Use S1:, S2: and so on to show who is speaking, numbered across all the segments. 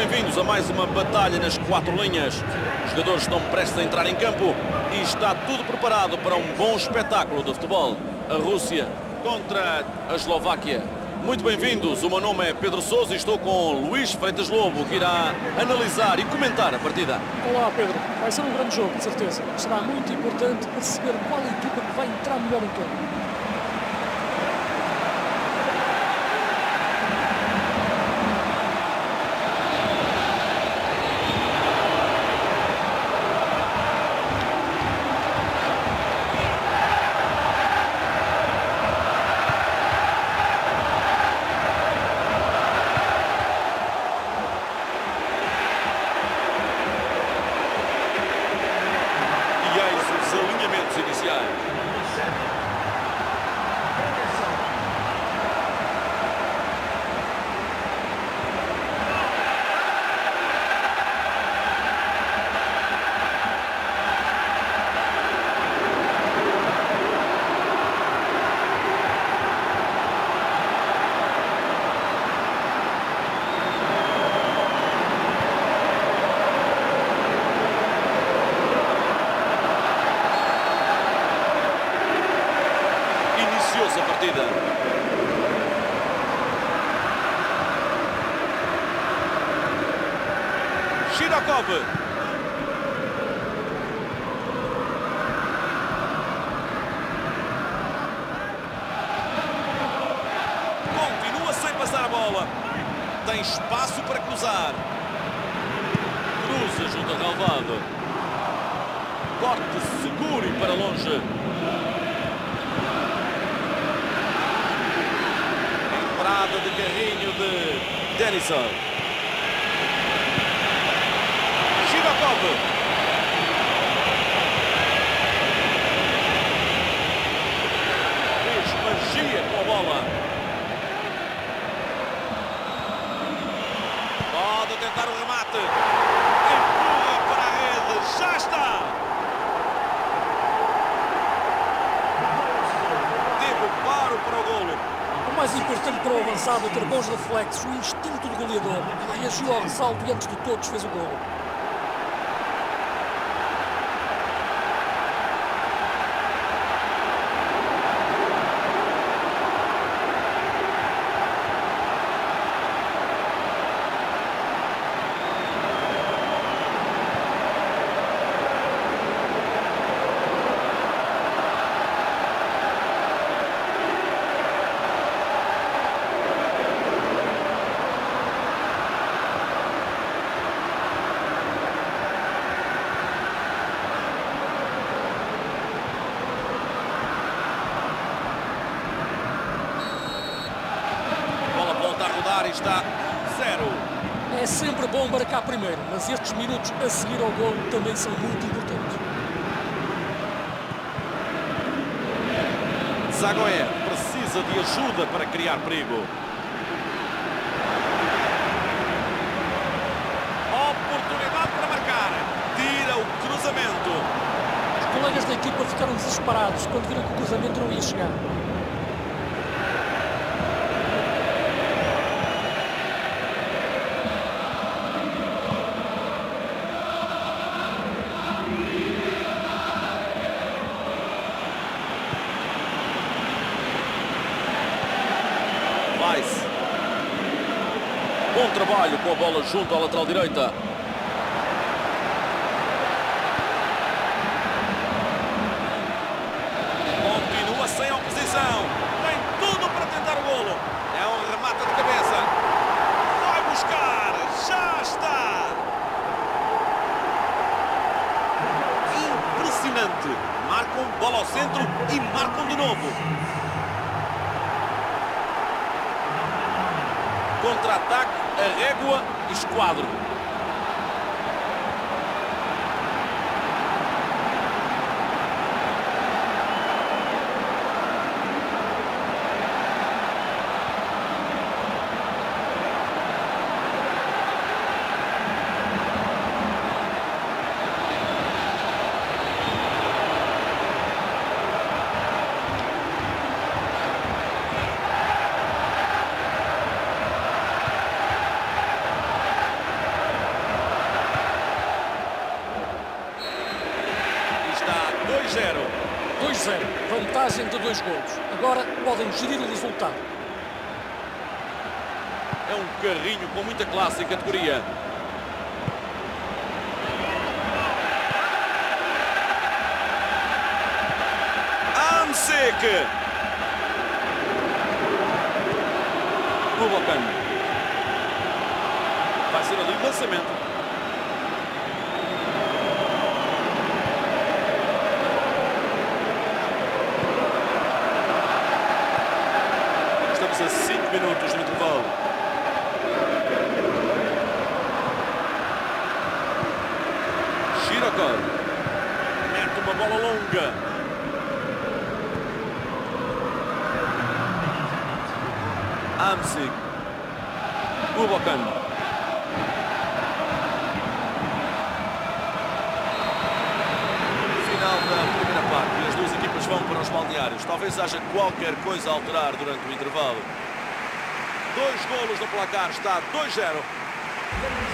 S1: bem-vindos a mais uma batalha nas quatro linhas. Os jogadores estão prestes a entrar em campo e está tudo preparado para um bom espetáculo de futebol. A Rússia contra a Eslováquia. Muito bem-vindos, o meu nome é Pedro Sousa e estou com Luís Freitas Lobo, que irá analisar e comentar a partida.
S2: Olá Pedro, vai ser um grande jogo, de certeza. Será muito importante perceber qual equipa que vai entrar melhor em campo.
S1: Continua sem passar a bola. Tem espaço para cruzar. Cruza junto ao relvado. Corte seguro e para longe. Entrada de carrinho de Denison. Shirokov. Fez magia com a bola. Pode tentar o remate. Empurra para a rede. Já está. Teve o paro para o golo.
S2: O mais importante para o avançado é ter bons reflexos, o instinto de goleador. Reagiu ao ressalto e antes de todos fez o golo.
S1: Está zero.
S2: É sempre bom marcar primeiro, mas estes minutos a seguir ao gol também são muito importantes.
S1: Zagoé precisa de ajuda para criar perigo. Oportunidade para marcar. Tira o cruzamento.
S2: Os colegas da equipa ficaram desesperados quando viram que o cruzamento não ia chegar.
S1: Bom trabalho com a bola junto à lateral direita. Continua sem oposição. Tem tudo para tentar o golo. É um remate de cabeça. Vai buscar. Já está. Impressionante. Marcam bola ao centro e marcam de novo. Contra-ataque a régua e esquadro.
S2: Vantagem de dois golos. Agora podem gerir o resultado.
S1: É um carrinho com muita classe e categoria. Amsic. Bubacan. Vai ser ali o lançamento. Estamos a 5 minutos do intervalo. Shirokov. Mete longa. Amsig. Bubakan. Final da primeira parte. As duas equipas vão para os balneários. Talvez haja qualquer coisa a alterar durante o intervalo. Dois golos no placar. Está 2-0.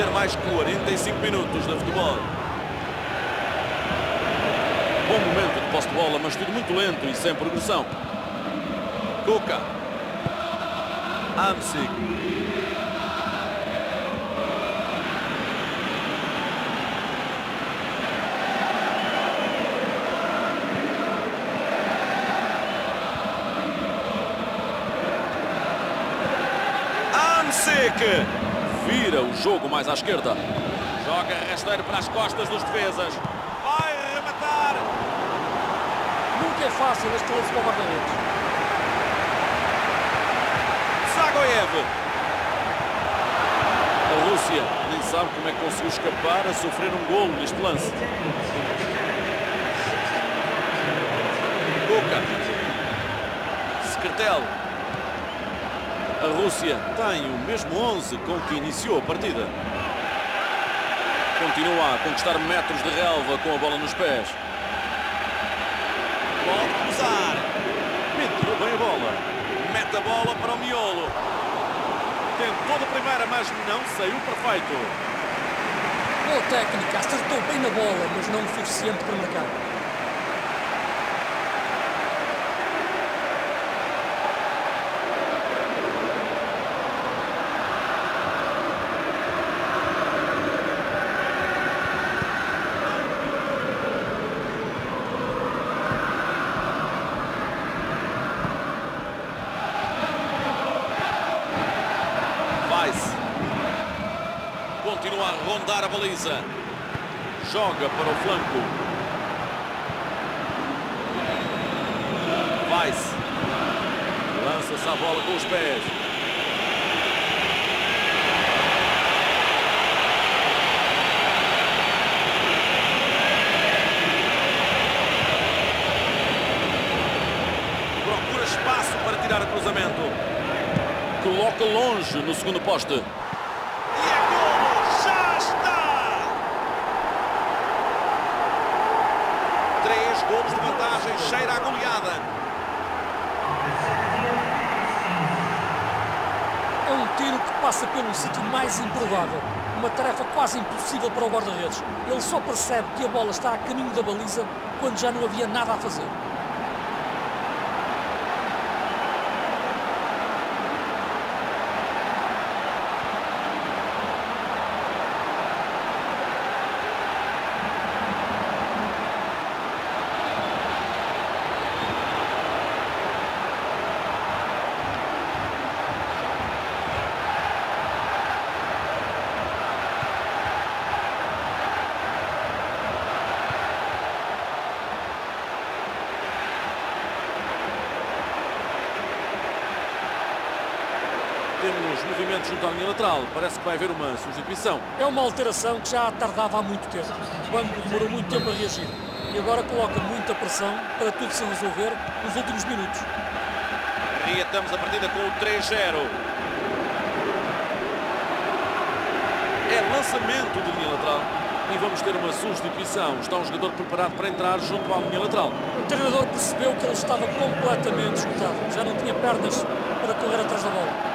S1: Ter mais 45 minutos de futebol. Bom momento de posse de bola, mas tudo muito lento e sem progressão. Kuka. Amsig. Amsic. O jogo mais à esquerda. Joga rasteiro para as costas dos defesas. Vai rematar.
S2: Nunca é fácil este lance para o guarda-redes.
S1: Zagoev. A Rússia nem sabe como é que conseguiu escapar a sofrer um golo neste lance. Kuka. Skirtel. A Rússia tem o mesmo 11 com que iniciou a partida. Continua a conquistar metros de relva com a bola nos pés. Pode cruzar. Meteu bem a bola. Mete a bola para o miolo. Tentou de primeira, mas não saiu perfeito.
S2: Boa técnica, acertou bem na bola, mas não o suficiente para marcar.
S1: Weiss. Continua a rondar a baliza. Joga para o flanco. Weiss. Lança-se a bola com os pés. Procura espaço para tirar o cruzamento. Coloca longe no segundo poste. E é golo! Já está! Três golos de vantagem, cheira a goleada.
S2: É um tiro que passa pelo sítio mais improvável. Uma tarefa quase impossível para o guarda-redes. Ele só percebe que a bola está a caminho da baliza quando já não havia nada a fazer.
S1: Temos movimentos junto à linha lateral. Parece que vai haver uma substituição.
S2: É uma alteração que já tardava há muito tempo. O banco demorou muito tempo a reagir. E agora coloca muita pressão para tudo se resolver nos últimos minutos.
S1: Reatamos a partida com o 3-0. É lançamento de linha lateral. E vamos ter uma substituição. Está um jogador preparado para entrar junto à linha lateral.
S2: O treinador percebeu que ele estava completamente esgotado. Já não tinha pernas para correr atrás da bola.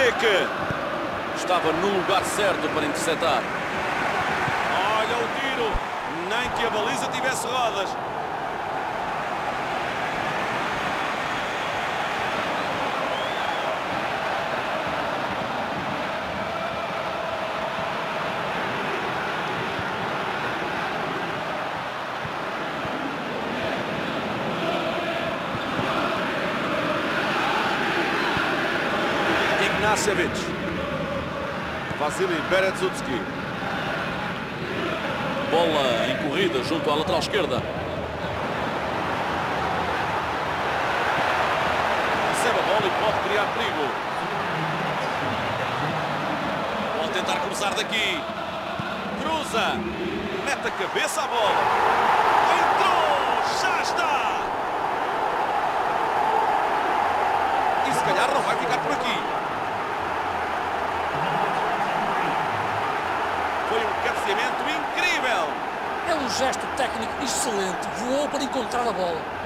S1: Pulisic. Estava no lugar certo para interceptar. Olha o tiro. Nem que a baliza tivesse rodas. Ignacevich. Vasily Berezutski. Bola em corrida junto à lateral esquerda. Recebe a bola e pode criar perigo. Pode tentar cruzar daqui. Cruza. Mete a cabeça à bola. Entrou! Já está! E se calhar não vai ficar por aqui. Foi um cabeceamento incrível.
S2: É um gesto técnico excelente. Voou para encontrar a bola.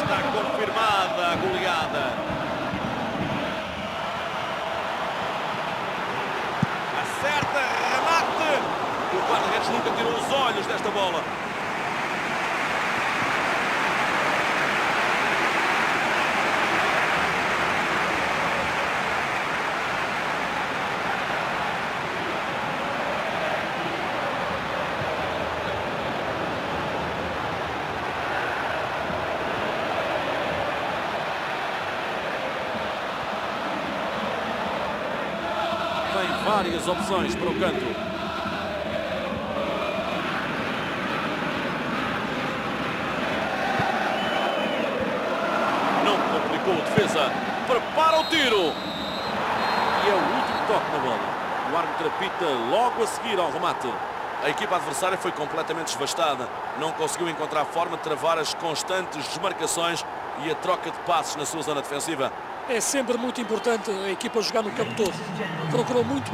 S1: Está confirmada a goleada. Acerta, remate. E o guarda-redes nunca tirou os olhos desta bola. Tem várias opções para o canto. Não complicou a defesa. Prepara o tiro. E é o último toque na bola. O árbitro apita logo a seguir ao remate. A equipa adversária foi completamente devastada. Não conseguiu encontrar forma de travar as constantes desmarcações e a troca de passos na sua zona defensiva.
S2: É sempre muito importante a equipa jogar no campo todo. Procurou muito